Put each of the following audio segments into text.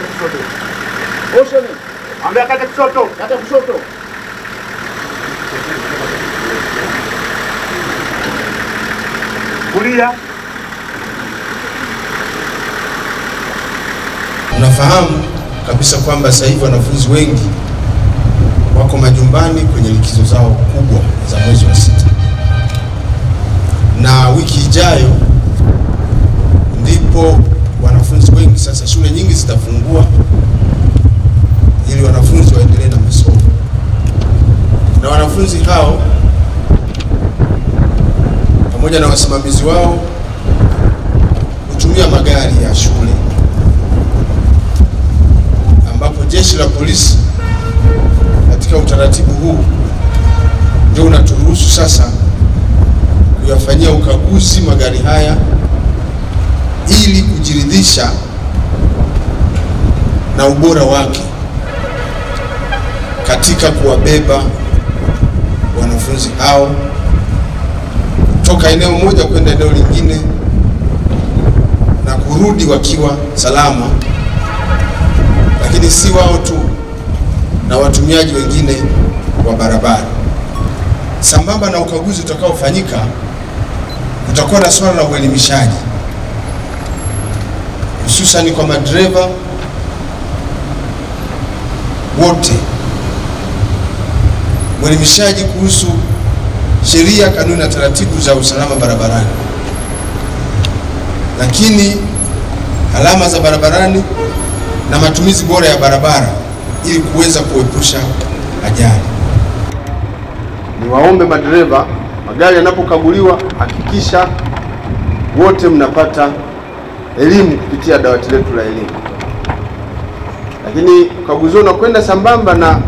kata kushoto. Ambia kata kushoto, kata kushoto. Kulia. Unafahamu kabisa kwamba sasa hivi wanafunzi wengi wako majumbani kwenye likizo zao kubwa za mwezi wa sita, na wiki ijayo ndipo wanafunzi wengi sasa, shule nyingi zitafungua ili wanafunzi waendelee na masomo, na wanafunzi hao pamoja na wasimamizi wao hutumia magari ya shule ambapo jeshi la polisi katika utaratibu huu ndio unaturuhusu sasa kuyafanyia ukaguzi magari haya ili kujiridhisha na ubora wake katika kuwabeba wanafunzi hao kutoka eneo moja kwenda eneo lingine na kurudi wakiwa salama lakini si wao tu na watumiaji wengine wa barabara. Sambamba na ukaguzi utakaofanyika, utakuwa na swala la uelimishaji, hususani kwa madereva wote, uelimishaji kuhusu sheria, kanuni na taratibu za usalama barabarani, lakini alama za barabarani na matumizi bora ya barabara ili kuweza kuepusha ajali. Niwaombe madereva, magari yanapokaguliwa, hakikisha wote mnapata elimu kupitia dawati letu la elimu. Lakini ukaguzi unakwenda sambamba na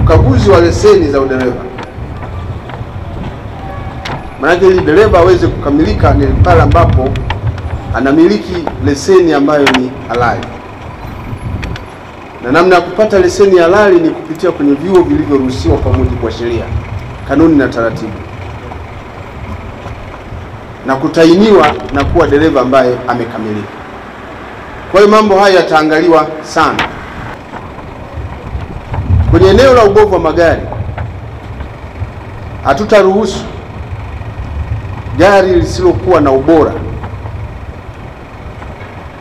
ukaguzi wa leseni za udereva, maanake ili dereva aweze kukamilika ni pale ambapo anamiliki leseni ambayo ni halali. Na namna ya kupata leseni halali ni kupitia kwenye vyuo vilivyoruhusiwa kwa mujibu wa sheria, kanuni na taratibu, na kutainiwa na kuwa dereva ambaye amekamilika. Kwa hiyo mambo haya yataangaliwa sana kwenye eneo la ubovu wa magari. Hatutaruhusu gari lisilokuwa na ubora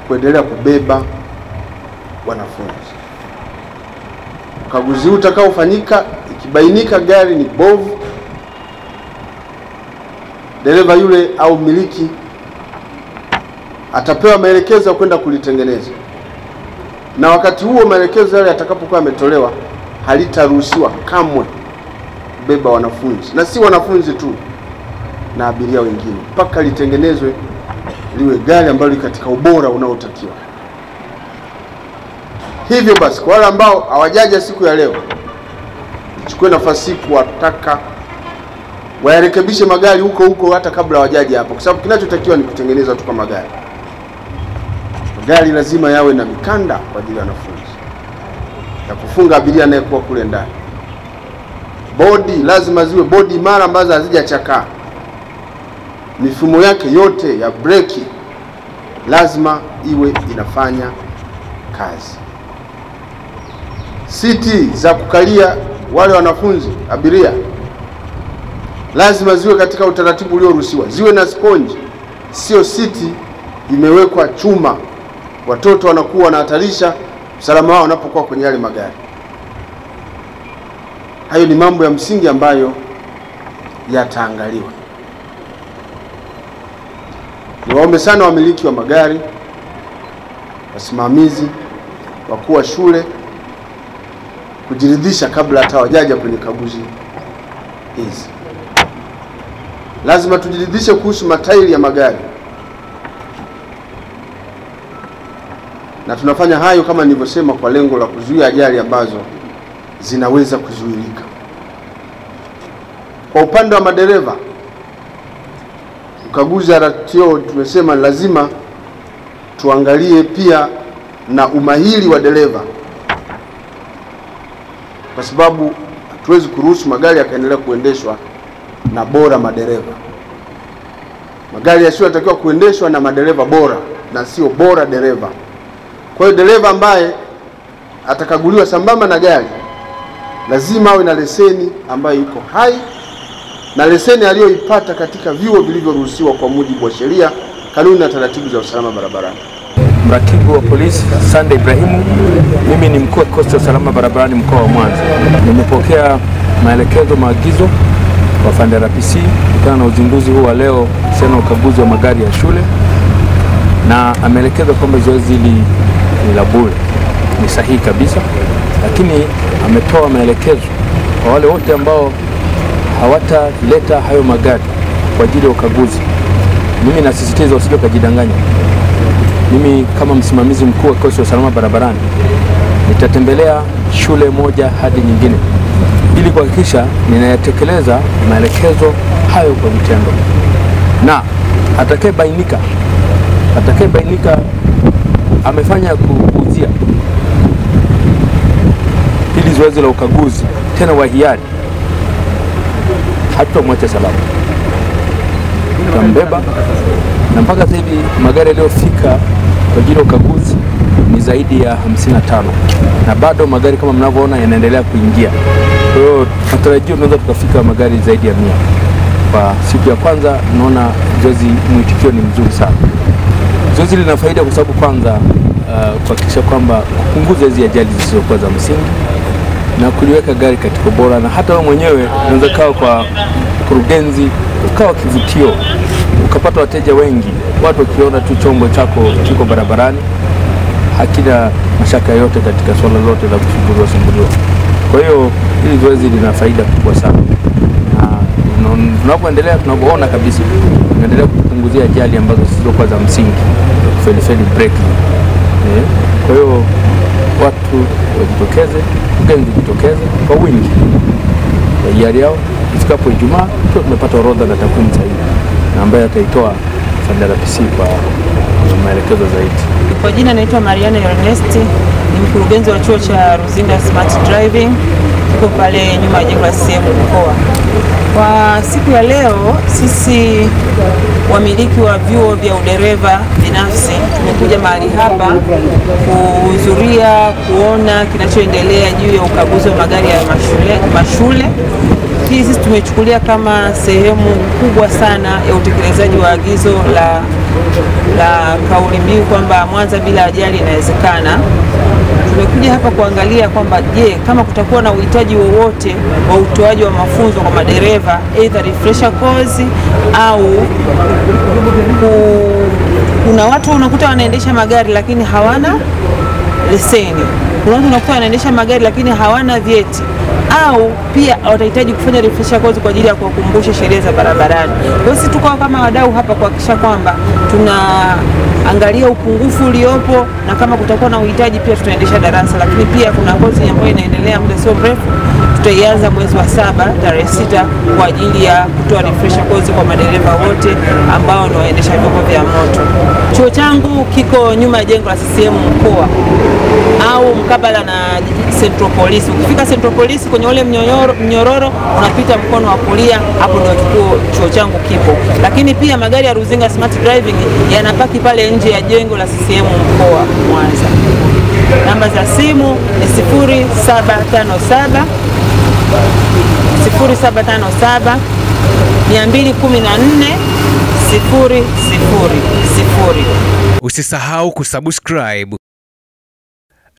kuendelea kubeba wanafunzi. Ukaguzi huu utakaofanyika, ikibainika gari ni bovu, dereva yule au mmiliki atapewa maelekezo ya kwenda kulitengeneza, na wakati huo maelekezo yale yatakapokuwa yametolewa, halitaruhusiwa kamwe kubeba wanafunzi, na si wanafunzi tu, na abiria wengine, mpaka litengenezwe liwe gari ambalo li katika ubora unaotakiwa. Hivyo basi kwa wale ambao hawajaja siku ya leo, nichukue nafasi hii kuwataka wayarekebishe magari huko huko hata kabla wajaji hapa, kwa sababu kinachotakiwa ni kutengeneza tu kwa magari. Magari lazima yawe na mikanda kwa ajili ya wanafunzi ya kufunga abiria anayekuwa kule ndani. Bodi lazima ziwe bodi imara ambazo hazijachakaa. Mifumo yake yote ya breki lazima iwe inafanya kazi. Siti za kukalia wale wanafunzi abiria lazima ziwe katika utaratibu ulioruhusiwa, ziwe na sponji, sio siti imewekwa chuma. Watoto wanakuwa wanahatarisha usalama wao wanapokuwa kwenye yale magari. Hayo ni mambo ya msingi ambayo yataangaliwa. Niwaombe sana wamiliki wa magari, wasimamizi, wakuu wa shule kujiridhisha kabla hata wajaja kwenye kaguzi hizi. Lazima tujiridhishe kuhusu matairi ya magari, na tunafanya hayo kama nilivyosema, kwa lengo la kuzuia ajali ambazo zinaweza kuzuilika. Kwa upande wa madereva, ukaguzi RTO tumesema lazima tuangalie pia na umahiri wa dereva, kwa sababu hatuwezi kuruhusu magari yakaendelea kuendeshwa na bora madereva. Magari yasiyotakiwa kuendeshwa na madereva bora na sio bora dereva. Kwa hiyo dereva ambaye atakaguliwa sambamba na gari lazima awe na leseni ambayo iko hai na leseni aliyoipata katika vyuo vilivyoruhusiwa kwa mujibu wa sheria, kanuni na taratibu za usalama barabarani. Mratibu wa polisi Sande Ibrahimu. Mimi ni mkuu wa kikosi cha usalama barabarani mkoa wa Mwanza. Nimepokea maelekezo, maagizo kwa afande RPC kutokana na uzinduzi huu wa leo kuhusiana na ukaguzi wa magari ya shule, na ameelekeza kwamba zoezi hili ni la bure. Ni sahihi kabisa, lakini ametoa maelekezo kwa wale wote ambao hawataleta hayo magari kwa ajili ya ukaguzi. Mimi nasisitiza usije ukajidanganya. Mimi kama msimamizi mkuu wa kikosi cha usalama barabarani nitatembelea shule moja hadi nyingine ili kuhakikisha ninayatekeleza maelekezo hayo kwa vitendo, na atakayebainika atakayebainika amefanya kuuzia hili zoezi la ukaguzi tena wa hiari, hatutamwacha salama, tutambeba na mpaka sasa hivi magari yaliyofika kwa ajili ya ukaguzi ni zaidi ya 55 na bado magari kama mnavyoona yanaendelea kuingia. Kwa hiyo matarajio tunaweza tukafika magari zaidi ya mia kwa siku ya kwanza. Naona zoezi, mwitikio ni mzuri sana. Zoezi lina faida kwa sababu kwanza, uh, kuhakikisha kwamba kupunguza hizi ajali zisizokuwa za msingi na kuliweka gari katika bora, na hata wewe mwenyewe unaweza kawa kwa mkurugenzi ukawa kivutio ukapata wateja wengi, watu wakiona tu chombo chako kiko barabarani hakina mashaka yote katika swala lote la kusumbuliwa sumbuliwa. Kwa hiyo hili zoezi lina faida kubwa sana, na tunapoendelea, tunapoona kabisa tunaendelea kupunguzia ajali ambazo zisizokuwa za msingi, kufelifeli breki. Eh, kwa hiyo watu wajitokeze, ugenzi jitokeze kwa wingi kwa hiari yao. Ifikapo Ijumaa tuwe tumepata orodha na takwimu sahihi na ambaye ataitoa afande RPC kwa maelekezo zaidi. Kwa jina naitwa Mariana Ernest, ni mkurugenzi wa chuo cha Ruzinda Smart Driving, tuko pale nyuma ya jengo la CCM mkoa. Kwa siku ya leo, sisi wamiliki wa vyuo vya udereva binafsi tumekuja mahali hapa kuhudhuria kuona kinachoendelea juu ya ukaguzi wa magari ya mashule, mashule. Hii sisi tumechukulia kama sehemu kubwa sana ya utekelezaji wa agizo la la kauli mbiu kwamba Mwanza bila ajali inawezekana. Tumekuja hapa kuangalia kwamba je, kama kutakuwa na uhitaji wowote wa utoaji wa mafunzo kwa madereva either refresher course au kuna watu unakuta wanaendesha magari lakini hawana leseni. Kuna watu unakuta wanaendesha magari lakini hawana vyeti au pia watahitaji kufanya refresher course kwa ajili ya kuwakumbusha sheria za barabarani. Kwa hiyo sisi tuko kama wadau hapa kuhakikisha kwamba tunaangalia upungufu uliopo na kama kutakuwa na uhitaji pia tutaendesha darasa, lakini pia kuna kozi ambayo inaendelea muda sio mrefu tutaianza mwezi wa saba tarehe sita kwa ajili ya kutoa refresher course kwa madereva wote ambao ni waendesha vyombo vya moto. Chuo changu kiko nyuma ya jengo la CCM mkoa au mkabala na Central Police. Ukifika Central Police kwenye ule mnyororo, mnyororo unapita mkono wa kulia, hapo ndio chuo changu kipo. Lakini pia magari ya Ruzinga Smart Driving yanapaki pale nje ya jengo la CCM mkoa Mwanza. Namba za simu ni 0757 0757 214 000. Usisahau kusubscribe,